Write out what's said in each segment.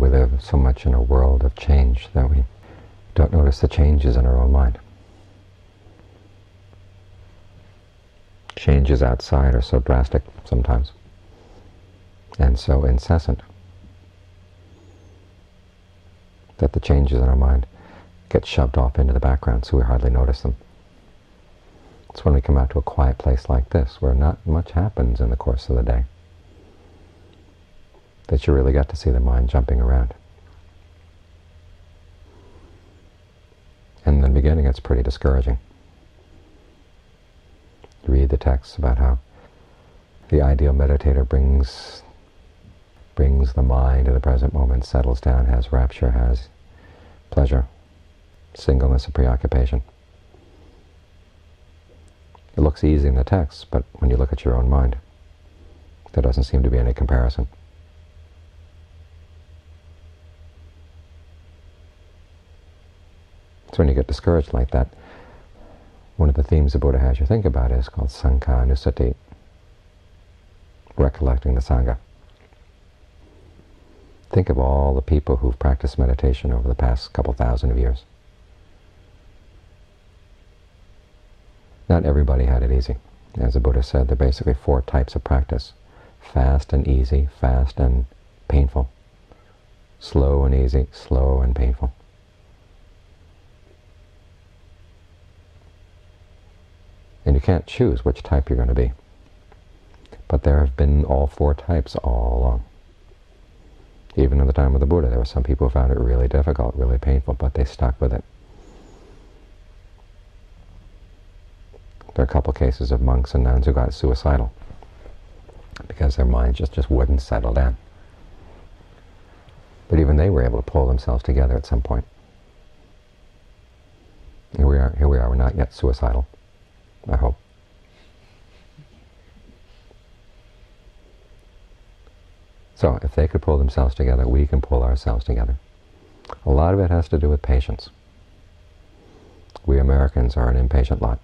we live so much in a world of change that we don't notice the changes in our own mind. Changes outside are so drastic sometimes and so incessant that the changes in our mind get shoved off into the background so we hardly notice them. It's when we come out to a quiet place like this, where not much happens in the course of the day, that you really got to see the mind jumping around. And in the beginning, it's pretty discouraging. You read the texts about how the ideal meditator brings brings the mind to the present moment, settles down, has rapture, has pleasure, singleness of preoccupation. It looks easy in the text, but when you look at your own mind, there doesn't seem to be any comparison. So when you get discouraged like that, one of the themes the Buddha has you think about is called Sangha recollecting the Sangha. Think of all the people who've practiced meditation over the past couple thousand of years. Not everybody had it easy. As the Buddha said, there are basically four types of practice. Fast and easy, fast and painful. Slow and easy, slow and painful. And you can't choose which type you're going to be. But there have been all four types all along. Even in the time of the Buddha, there were some people who found it really difficult, really painful, but they stuck with it. There are a couple cases of monks and nuns who got suicidal because their minds just, just wouldn't settle down. But even they were able to pull themselves together at some point. Here we are. Here we are. We're not yet suicidal. I hope. So if they could pull themselves together, we can pull ourselves together. A lot of it has to do with patience. We Americans are an impatient lot.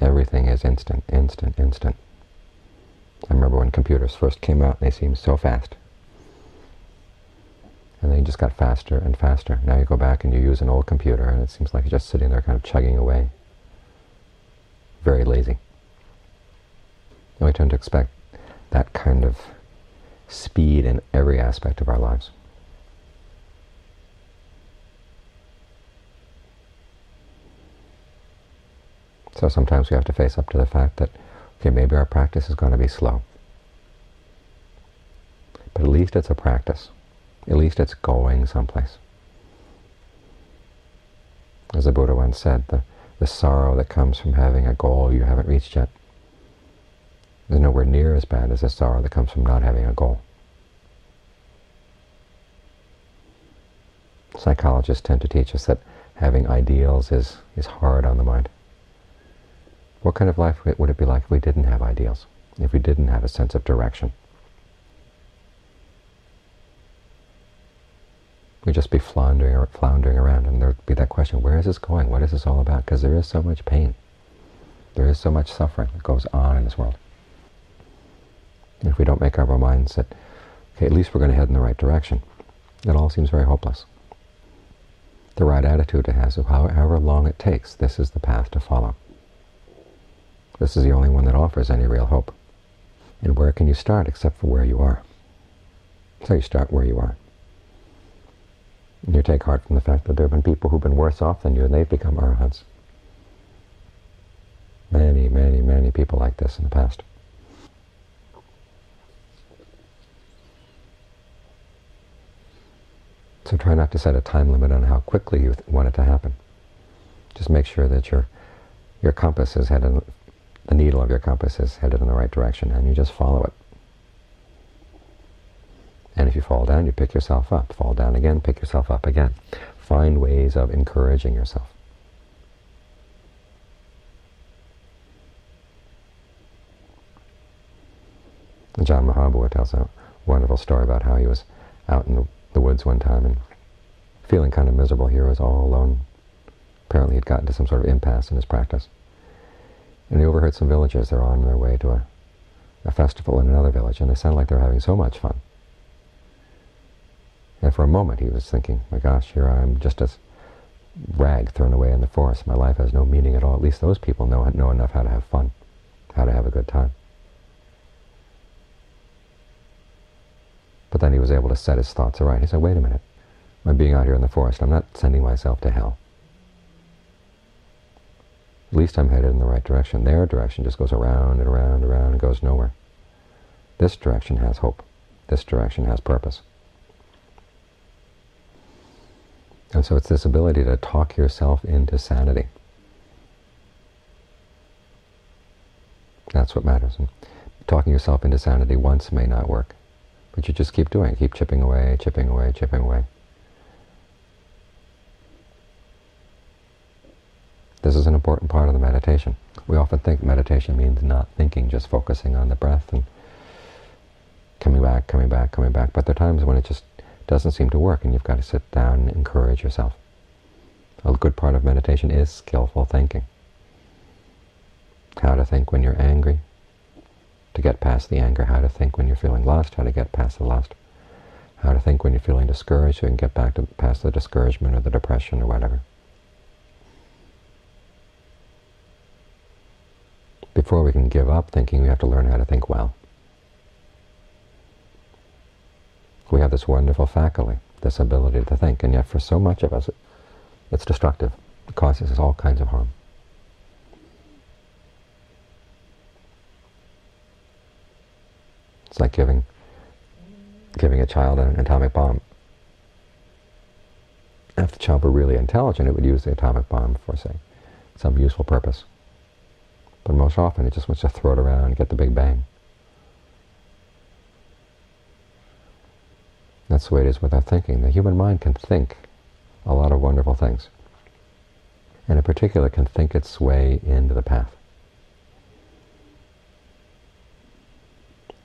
Everything is instant, instant, instant. I remember when computers first came out, they seemed so fast. And they just got faster and faster. Now you go back and you use an old computer, and it seems like you're just sitting there kind of chugging away. Very lazy. And we tend to expect that kind of speed in every aspect of our lives. So sometimes we have to face up to the fact that, okay, maybe our practice is going to be slow. But at least it's a practice. At least it's going someplace. As the Buddha once said, the, the sorrow that comes from having a goal you haven't reached yet is nowhere near as bad as the sorrow that comes from not having a goal. Psychologists tend to teach us that having ideals is, is hard on the mind. What kind of life would it be like if we didn't have ideals, if we didn't have a sense of direction? We'd just be floundering, or floundering around, and there'd be that question, where is this going? What is this all about? Because there is so much pain. There is so much suffering that goes on in this world. And if we don't make up our minds that, okay, at least we're going to head in the right direction, it all seems very hopeless. The right attitude to have, so however long it takes, this is the path to follow. This is the only one that offers any real hope. And where can you start except for where you are? So you start where you are. You take heart from the fact that there have been people who've been worse off than you and they've become arahants. Many, many, many people like this in the past. So try not to set a time limit on how quickly you want it to happen. Just make sure that your your compass is headed, the needle of your compass is headed in the right direction, and you just follow it. And if you fall down, you pick yourself up. Fall down again, pick yourself up again. Find ways of encouraging yourself. Ajaan Maha Boowa tells a wonderful story about how he was out in the woods one time and feeling kind of miserable. He was all alone. Apparently he'd gotten to some sort of impasse in his practice. And he overheard some villagers. They're on their way to a, a festival in another village, and they sounded like they were having so much fun. And for a moment he was thinking, my gosh, here I am just a rag thrown away in the forest. My life has no meaning at all. At least those people know, know enough how to have fun, how to have a good time. But then he was able to set his thoughts aright. He said, wait a minute. I'm being out here in the forest. I'm not sending myself to hell. At least I'm headed in the right direction. Their direction just goes around and around and around and goes nowhere. This direction has hope. This direction has purpose. And so it's this ability to talk yourself into sanity. That's what matters. And talking yourself into sanity once may not work, but you just keep doing. Keep chipping away, chipping away, chipping away. This is an important part of the meditation. We often think meditation means not thinking, just focusing on the breath and coming back, coming back, coming back. But there are times when it just doesn't seem to work and you've got to sit down and encourage yourself. A good part of meditation is skillful thinking. How to think when you're angry, to get past the anger, how to think when you're feeling lost, how to get past the lust, how to think when you're feeling discouraged so you can get back to past the discouragement or the depression or whatever. Before we can give up thinking, we have to learn how to think well. We have this wonderful faculty, this ability to think, and yet for so much of us, it's destructive. It causes us all kinds of harm. It's like giving giving a child an atomic bomb. If the child were really intelligent, it would use the atomic bomb for, say, some useful purpose. But most often it just wants to throw it around and get the big bang. That's the way it is with our thinking. The human mind can think a lot of wonderful things. And in particular can think its way into the path.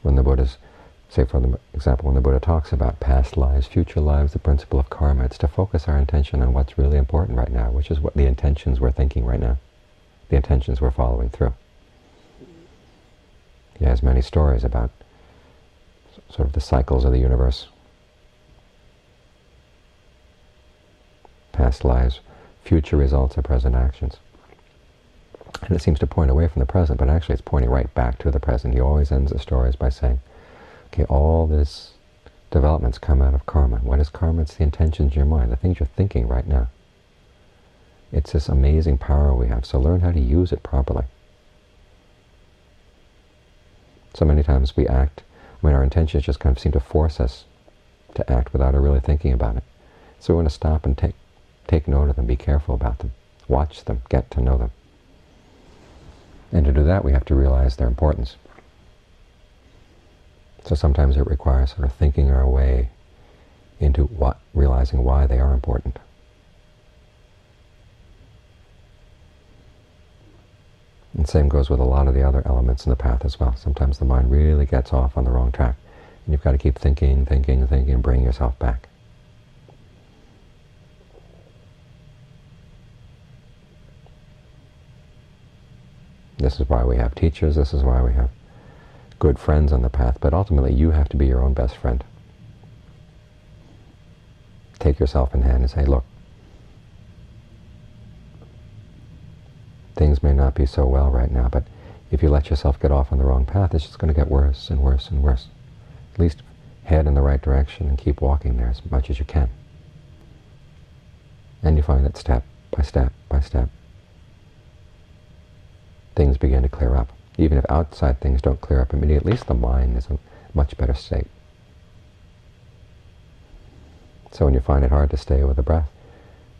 When the Buddha's, say for example, when the Buddha talks about past lives, future lives, the principle of karma, it's to focus our attention on what's really important right now, which is what the intentions we're thinking right now the intentions we're following through. He has many stories about sort of the cycles of the universe, past lives, future results of present actions. And it seems to point away from the present, but actually it's pointing right back to the present. He always ends the stories by saying, okay, all this developments come out of karma. What is karma? It's the intentions in your mind, the things you're thinking right now. It's this amazing power we have, so learn how to use it properly. So many times we act, I mean our intentions just kind of seem to force us to act without really thinking about it. So we want to stop and take, take note of them, be careful about them, watch them, get to know them. And to do that we have to realize their importance. So sometimes it requires sort of thinking our way into what, realizing why they are important. And same goes with a lot of the other elements in the path as well. Sometimes the mind really gets off on the wrong track. And you've got to keep thinking, thinking, thinking, and bring yourself back. This is why we have teachers, this is why we have good friends on the path, but ultimately you have to be your own best friend. Take yourself in hand and say, look, things may not be so well right now, but if you let yourself get off on the wrong path, it's just going to get worse and worse and worse. At least head in the right direction and keep walking there as much as you can. And you find that step by step by step, things begin to clear up. Even if outside things don't clear up immediately, at least the mind is in a much better state. So when you find it hard to stay with the breath,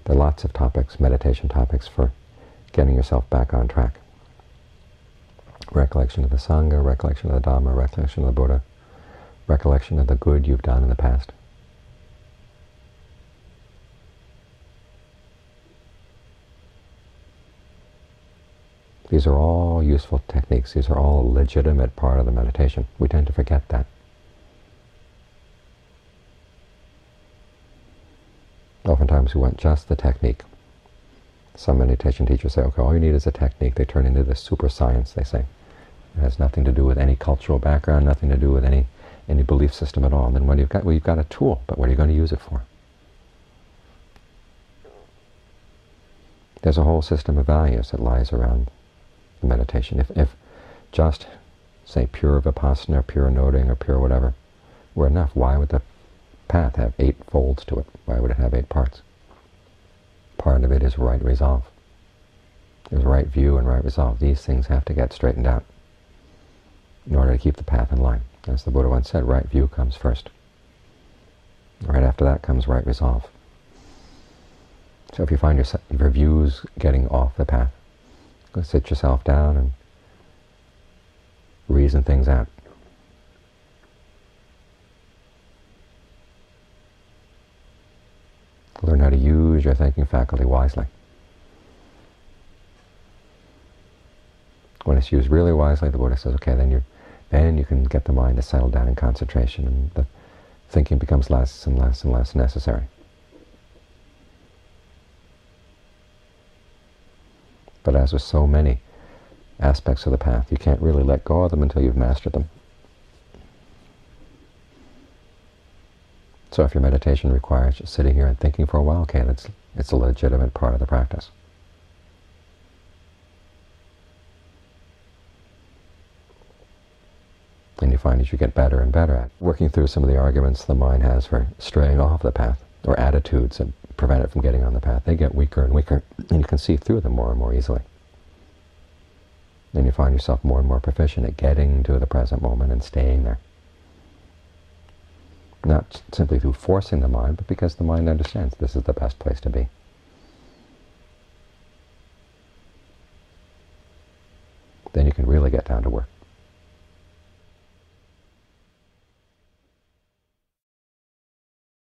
there are lots of topics, meditation topics for getting yourself back on track. Recollection of the Sangha, recollection of the Dhamma, recollection of the Buddha, recollection of the good you've done in the past. These are all useful techniques. These are all legitimate part of the meditation. We tend to forget that. Oftentimes we want just the technique. Some meditation teachers say, okay, all you need is a technique. They turn into this super science, they say. It has nothing to do with any cultural background, nothing to do with any any belief system at all, then what you've got, well, you've got a tool, but what are you going to use it for? There's a whole system of values that lies around meditation. If, if just, say, pure vipassana, pure noting, or pure whatever were enough, why would the path have eight folds to it? Why would it have eight parts? Part of it is right resolve. There's right view and right resolve. These things have to get straightened out in order to keep the path in line. As the Buddha once said, right view comes first. Right after that comes right resolve. So if you find your, your views getting off the path, sit yourself down and reason things out. Learn how to use your thinking faculty wisely. When it's used really wisely, the Buddha says, okay, then you then you can get the mind to settle down in concentration and the thinking becomes less and less and less necessary. But as with so many aspects of the path, you can't really let go of them until you've mastered them. So if your meditation requires just sitting here and thinking for a while, okay, that's, it's a legitimate part of the practice. And you find as you get better and better at working through some of the arguments the mind has for straying off the path, or attitudes that prevent it from getting on the path, they get weaker and weaker, and you can see through them more and more easily. Then you find yourself more and more proficient at getting to the present moment and staying there. Not simply through forcing the mind, but because the mind understands this is the best place to be. Then you can really get down to work.